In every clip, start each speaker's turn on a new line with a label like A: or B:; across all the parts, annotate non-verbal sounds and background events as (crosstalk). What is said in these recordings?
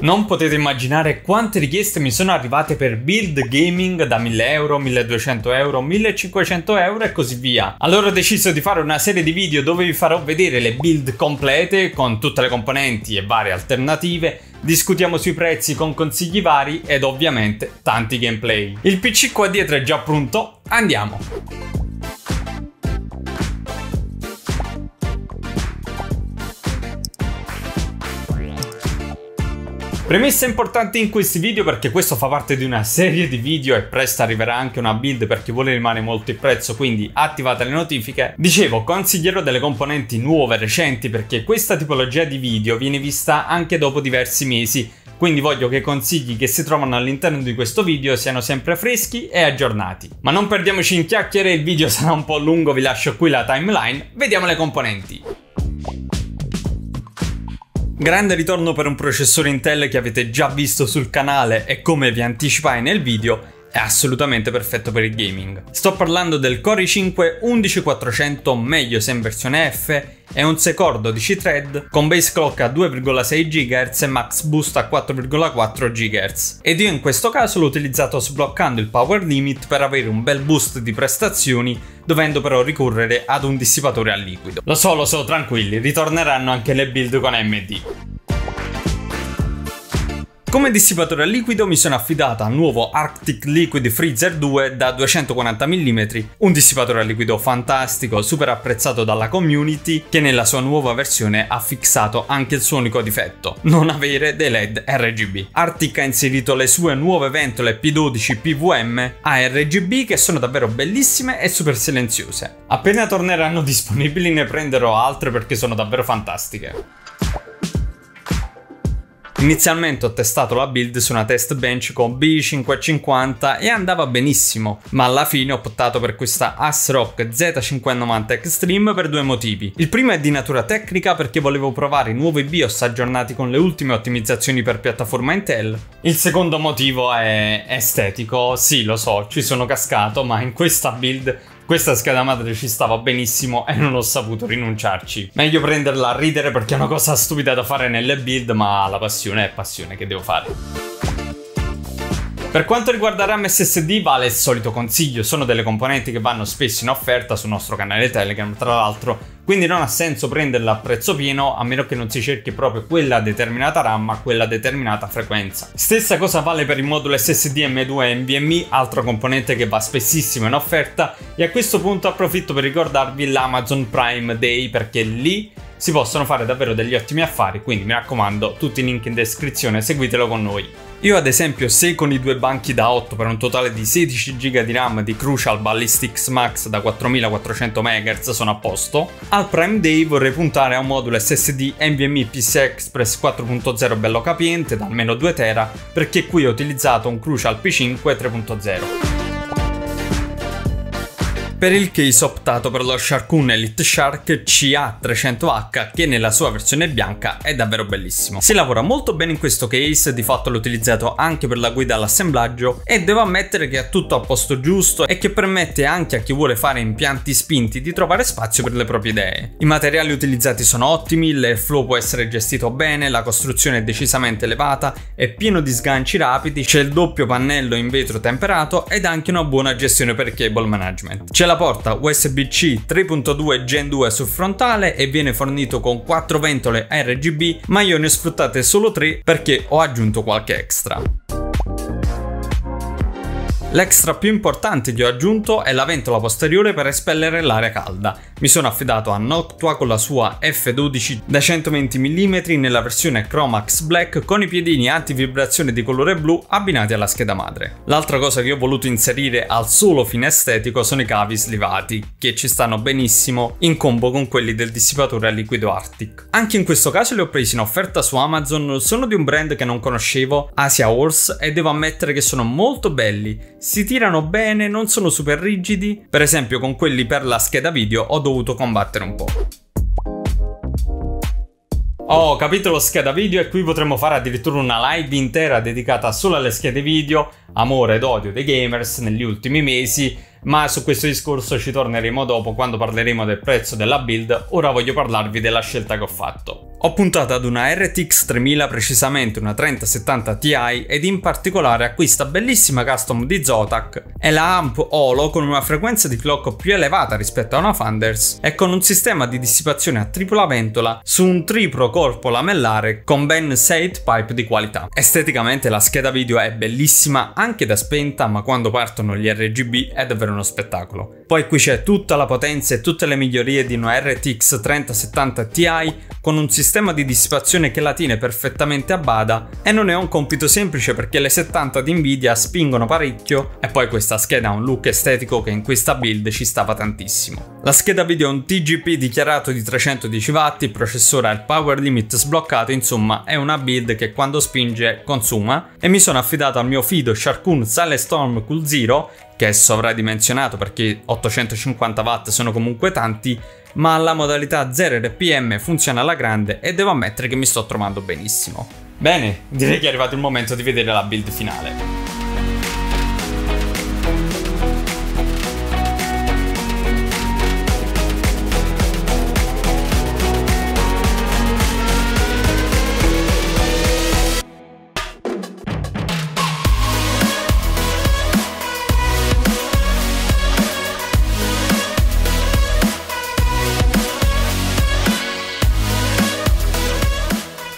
A: Non potete immaginare quante richieste mi sono arrivate per build gaming da 1000 euro, 1200 euro, 1500 euro e così via. Allora ho deciso di fare una serie di video dove vi farò vedere le build complete con tutte le componenti e varie alternative discutiamo sui prezzi con consigli vari ed ovviamente tanti gameplay. Il PC qua dietro è già pronto, andiamo! Premessa importante in questi video perché questo fa parte di una serie di video e presto arriverà anche una build per chi vuole rimanere molto il prezzo quindi attivate le notifiche. Dicevo consiglierò delle componenti nuove recenti perché questa tipologia di video viene vista anche dopo diversi mesi quindi voglio che i consigli che si trovano all'interno di questo video siano sempre freschi e aggiornati. Ma non perdiamoci in chiacchiere, il video (laughs) sarà un po' lungo, vi lascio qui la timeline, vediamo le componenti. Grande ritorno per un processore Intel che avete già visto sul canale e come vi anticipai nel video è assolutamente perfetto per il gaming. Sto parlando del Core i5 11400 meglio se in versione F e un 6 core 12 thread con base clock a 2,6 GHz e max boost a 4,4 GHz. Ed io in questo caso l'ho utilizzato sbloccando il power limit per avere un bel boost di prestazioni dovendo però ricorrere ad un dissipatore a liquido. Lo so, lo so, tranquilli, ritorneranno anche le build con AMD. Come dissipatore a liquido mi sono affidata al nuovo Arctic Liquid Freezer 2 da 240 mm, un dissipatore a liquido fantastico, super apprezzato dalla community, che nella sua nuova versione ha fissato anche il suo unico difetto, non avere dei LED RGB. Arctic ha inserito le sue nuove ventole P12 PVM a RGB che sono davvero bellissime e super silenziose. Appena torneranno disponibili ne prenderò altre perché sono davvero fantastiche. Inizialmente ho testato la build su una test bench con B550 e andava benissimo, ma alla fine ho optato per questa ASRock Z590 Extreme per due motivi. Il primo è di natura tecnica perché volevo provare i nuovi BIOS aggiornati con le ultime ottimizzazioni per piattaforma Intel. Il secondo motivo è estetico, sì lo so, ci sono cascato, ma in questa build questa scheda madre ci stava benissimo e non ho saputo rinunciarci. Meglio prenderla a ridere perché è una cosa stupida da fare nelle build, ma la passione è passione che devo fare. Per quanto riguarda RAM SSD vale il solito consiglio, sono delle componenti che vanno spesso in offerta sul nostro canale Telegram tra l'altro, quindi non ha senso prenderla a prezzo pieno a meno che non si cerchi proprio quella determinata RAM a quella determinata frequenza. Stessa cosa vale per il modulo SSD M2 NVMe, altra componente che va spessissimo in offerta e a questo punto approfitto per ricordarvi l'Amazon Prime Day perché lì si possono fare davvero degli ottimi affari, quindi mi raccomando, tutti i link in descrizione, seguitelo con noi. Io ad esempio se con i due banchi da 8 per un totale di 16 GB di RAM di Crucial Ballistics Max da 4400 MHz sono a posto, al Prime Day vorrei puntare a un modulo SSD NVMe PCI Express 4.0 bello capiente da almeno 2 TB perché qui ho utilizzato un Crucial P5 3.0. Per il case ho optato per lo Sharkoon Elite Shark CA300H che nella sua versione bianca è davvero bellissimo. Si lavora molto bene in questo case, di fatto l'ho utilizzato anche per la guida all'assemblaggio e devo ammettere che ha tutto a posto giusto e che permette anche a chi vuole fare impianti spinti di trovare spazio per le proprie idee. I materiali utilizzati sono ottimi, l'airflow può essere gestito bene, la costruzione è decisamente elevata, è pieno di sganci rapidi, c'è il doppio pannello in vetro temperato ed anche una buona gestione per cable management. C'è la porta USB-C 3.2 Gen 2 sul frontale e viene fornito con 4 ventole RGB, ma io ne ho sfruttate solo 3 perché ho aggiunto qualche extra. L'extra più importante che ho aggiunto è la ventola posteriore per espellere l'aria calda. Mi sono affidato a Noctua con la sua F12 da 120 mm nella versione Chromax Black con i piedini antivibrazione di colore blu abbinati alla scheda madre. L'altra cosa che ho voluto inserire al solo fine estetico sono i cavi slivati, che ci stanno benissimo in combo con quelli del dissipatore a liquido Arctic. Anche in questo caso li ho presi in offerta su Amazon, sono di un brand che non conoscevo, Asia Horse, e devo ammettere che sono molto belli si tirano bene, non sono super rigidi. Per esempio con quelli per la scheda video ho dovuto combattere un po'. Ho capito lo scheda video e qui potremmo fare addirittura una live intera dedicata solo alle schede video, amore ed odio dei gamers negli ultimi mesi, ma su questo discorso ci torneremo dopo quando parleremo del prezzo della build, ora voglio parlarvi della scelta che ho fatto. Ho puntato ad una RTX 3000, precisamente una 3070 Ti ed in particolare a questa bellissima custom di Zotac e la AMP Holo con una frequenza di clock più elevata rispetto a una Thunders e con un sistema di dissipazione a tripla ventola su un triplo corpo lamellare con ben 6 pipe di qualità. Esteticamente la scheda video è bellissima anche da spenta ma quando partono gli RGB è davvero uno spettacolo. Poi qui c'è tutta la potenza e tutte le migliorie di una RTX 3070 Ti con un sistema di dissipazione che la tiene perfettamente a bada e non è un compito semplice perché le 70 di Nvidia spingono parecchio e poi questa scheda ha un look estetico che in questa build ci stava tantissimo. La scheda video è un TGP dichiarato di 310 watt, il processore ha il power limit sbloccato, insomma è una build che quando spinge consuma e mi sono affidato al mio fido Sharkoon Storm Cool Zero che è sovradimensionato perché 850 watt sono comunque tanti ma la modalità 0 RPM funziona alla grande e devo ammettere che mi sto trovando benissimo. Bene, direi che è arrivato il momento di vedere la build finale.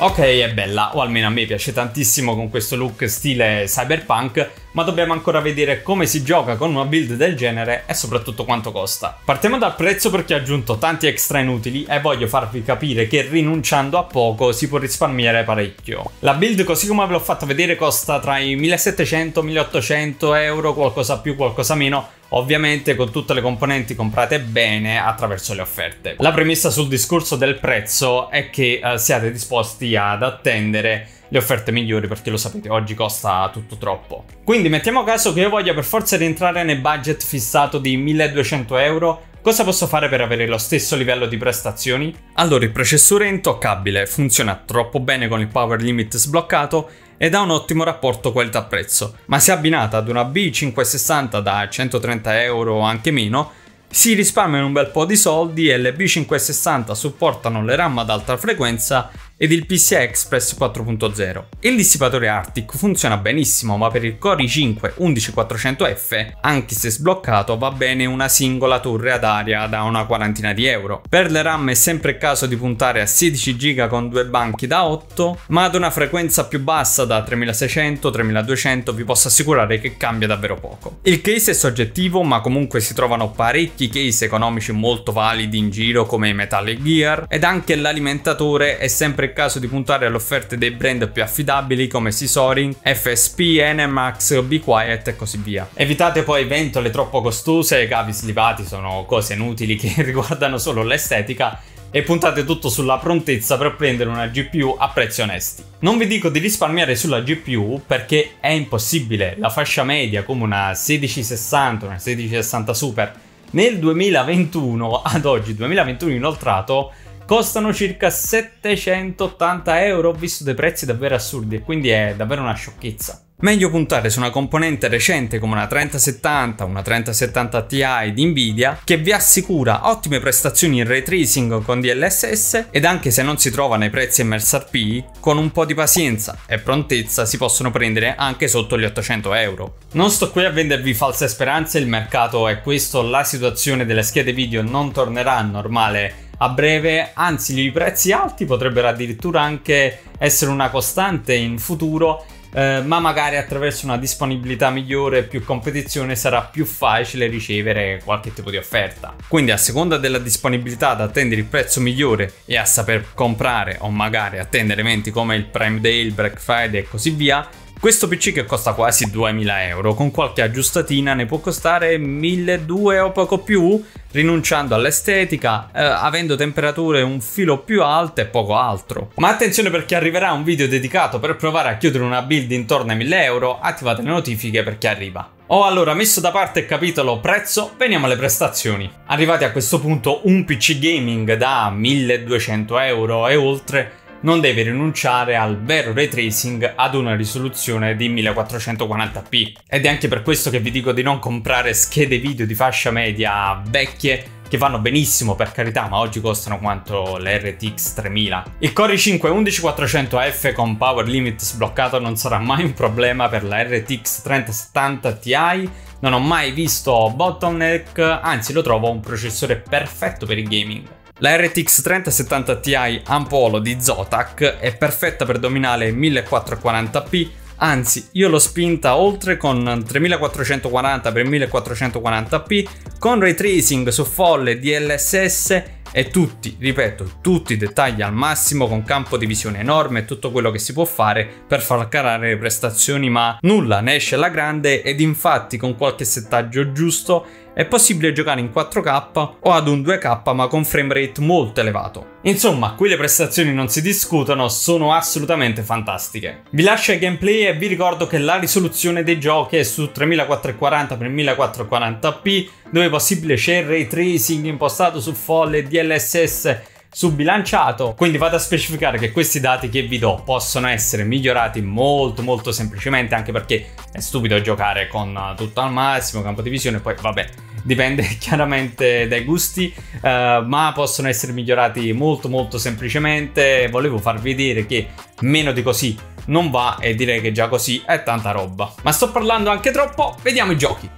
A: Ok, è bella, o almeno a me piace tantissimo con questo look stile cyberpunk, ma dobbiamo ancora vedere come si gioca con una build del genere e soprattutto quanto costa. Partiamo dal prezzo perché ho aggiunto tanti extra inutili e voglio farvi capire che rinunciando a poco si può risparmiare parecchio. La build così come ve l'ho fatta vedere costa tra i 1700 e 1800 euro, qualcosa più, qualcosa meno, ovviamente con tutte le componenti comprate bene attraverso le offerte. La premessa sul discorso del prezzo è che eh, siate disposti ad attendere le offerte migliori perché lo sapete oggi costa tutto troppo. Quindi mettiamo caso che io voglia per forza rientrare nel budget fissato di 1200 euro Cosa posso fare per avere lo stesso livello di prestazioni? Allora, il processore è intoccabile, funziona troppo bene con il power limit sbloccato ed ha un ottimo rapporto qualità-prezzo, ma se abbinata ad una B560 da 130 euro o anche meno, si risparmiano un bel po' di soldi e le B560 supportano le RAM ad alta frequenza ed il PCI Express 4.0. Il dissipatore Arctic funziona benissimo, ma per il Core i5 11400F, anche se sbloccato, va bene una singola torre ad aria da una quarantina di euro. Per le RAM è sempre caso di puntare a 16 GB con due banchi da 8, ma ad una frequenza più bassa da 3600-3200 vi posso assicurare che cambia davvero poco. Il case è soggettivo, ma comunque si trovano parecchi case economici molto validi in giro come i Metallic Gear ed anche l'alimentatore è sempre il caso di puntare alle offerte dei brand più affidabili come Sisoring, FSP, NMAX, Be Quiet e così via. Evitate poi ventole troppo costose, cavi slivati sono cose inutili che (laughs) riguardano solo l'estetica e puntate tutto sulla prontezza per prendere una GPU a prezzi onesti. Non vi dico di risparmiare sulla GPU perché è impossibile, la fascia media come una 1660, una 1660 Super nel 2021 ad oggi, 2021 inoltrato, costano circa 780 euro. Visto dei prezzi davvero assurdi e quindi è davvero una sciocchezza. Meglio puntare su una componente recente come una 3070, una 3070 Ti di Nvidia che vi assicura ottime prestazioni in ray tracing con DLSS ed anche se non si trova nei prezzi MSRP, con un po' di pazienza e prontezza si possono prendere anche sotto gli 800 euro. Non sto qui a vendervi false speranze, il mercato è questo, la situazione delle schede video non tornerà normale a breve, anzi i prezzi alti potrebbero addirittura anche essere una costante in futuro, eh, ma magari attraverso una disponibilità migliore e più competizione sarà più facile ricevere qualche tipo di offerta. Quindi a seconda della disponibilità ad attendere il prezzo migliore e a saper comprare o magari attendere eventi come il Prime Day, il Black Friday e così via, questo PC che costa quasi 2000 euro, con qualche aggiustatina ne può costare 1200 o poco più, rinunciando all'estetica, eh, avendo temperature un filo più alte e poco altro. Ma attenzione perché arriverà un video dedicato per provare a chiudere una build intorno ai 1000 euro, attivate le notifiche perché arriva. Oh allora, messo da parte il capitolo prezzo, veniamo alle prestazioni. Arrivati a questo punto un PC gaming da 1200 euro e oltre non deve rinunciare al vero ray tracing ad una risoluzione di 1440p. Ed è anche per questo che vi dico di non comprare schede video di fascia media vecchie che vanno benissimo per carità, ma oggi costano quanto l'RTX 3000. Il Core i5 11400F con power limit sbloccato non sarà mai un problema per la RTX 3070 Ti. Non ho mai visto bottleneck, anzi lo trovo un processore perfetto per il gaming. La RTX 3070 Ti Ampolo di Zotac è perfetta per dominare 1440p, anzi io l'ho spinta oltre con 3440x1440p, con ray tracing su folle DLSS e tutti, ripeto, tutti i dettagli al massimo con campo di visione enorme e tutto quello che si può fare per far calare le prestazioni ma nulla ne esce alla grande ed infatti con qualche settaggio giusto è possibile giocare in 4K o ad un 2K ma con frame rate molto elevato. Insomma, qui le prestazioni non si discutono, sono assolutamente fantastiche. Vi lascio il gameplay e vi ricordo che la risoluzione dei giochi è su 3440x1440p, dove è possibile c'è il ray tracing impostato su folle DLSS su bilanciato quindi vado a specificare che questi dati che vi do possono essere migliorati molto molto semplicemente anche perché è stupido giocare con tutto al massimo campo di visione poi vabbè (laughs) dipende (laughs) chiaramente dai gusti uh, ma possono essere migliorati molto molto semplicemente. Volevo farvi vedere che meno di così non va e direi che già così è tanta roba. Ma sto parlando anche troppo vediamo i giochi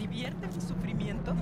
B: divierte mi sufrimiento?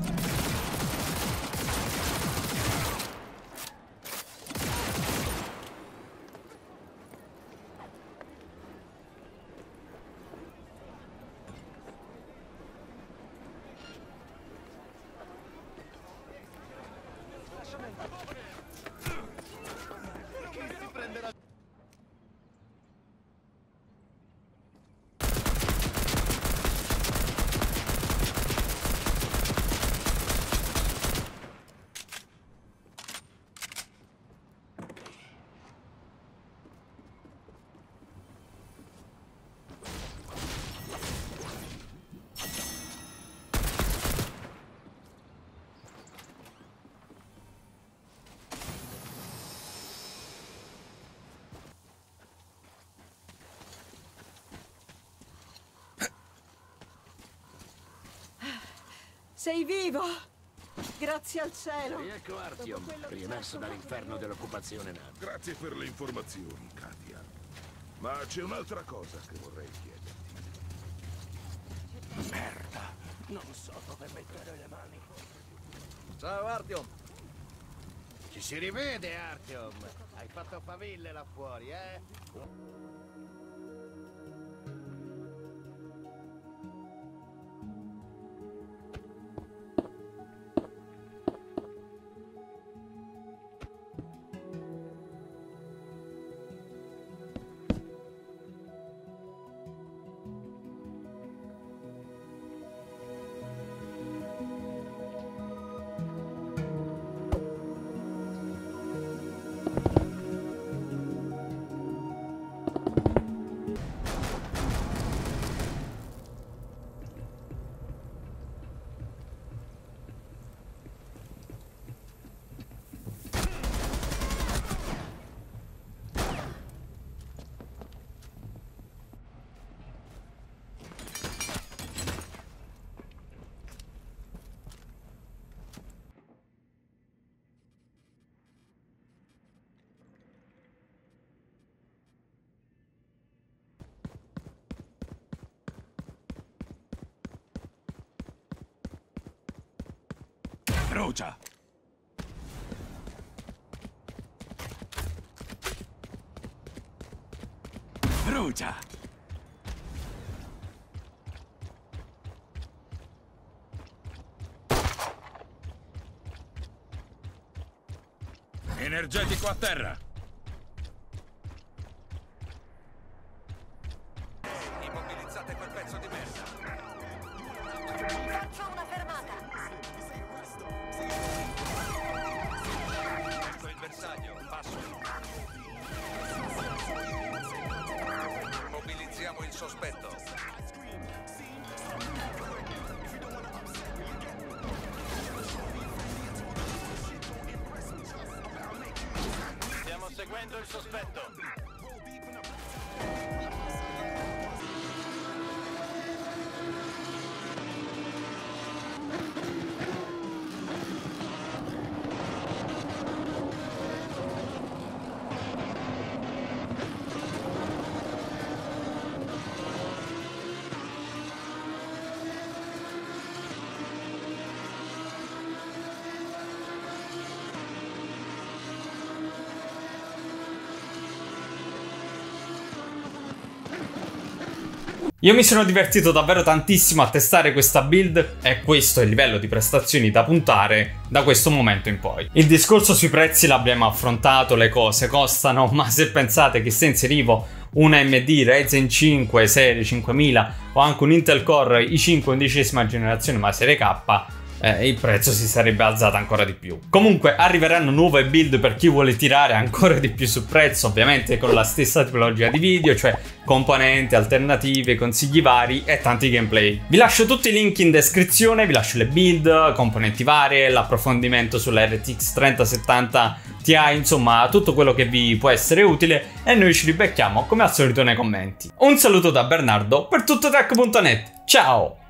B: Sei vivo! Grazie al cielo!
C: Riecco Artyom, riemerso dall'inferno dell'occupazione NATO.
D: Grazie per le informazioni, Katia. Ma c'è un'altra cosa che vorrei chiederti.
C: Merda! Non so dove mettere le mani.
E: Ciao Artyom!
C: Ci si rivede, Artyom! Hai fatto faville là fuori, eh?
D: Brucia! Brucia! Energetico a terra!
E: Seguendo il sospetto.
A: Io mi sono divertito davvero tantissimo a testare questa build e questo è il livello di prestazioni da puntare da questo momento in poi. Il discorso sui prezzi l'abbiamo affrontato, le cose costano, (laughs) ma se pensate che se inserivo un AMD Ryzen 5 serie 5000 o anche un Intel Core i5 undicesima generazione ma serie K eh, il prezzo si sarebbe alzato ancora di più. Comunque arriveranno nuove build per chi vuole tirare ancora di più sul prezzo, ovviamente con la stessa tipologia di video, cioè componenti, alternative, consigli vari e tanti gameplay. Vi lascio tutti i link in descrizione, vi lascio le build, componenti varie, l'approfondimento sulla RTX 3070 Ti, insomma tutto quello che vi può essere utile e noi ci ribecchiamo come al solito nei commenti. Un saluto da Bernardo per tuttotech.net, ciao!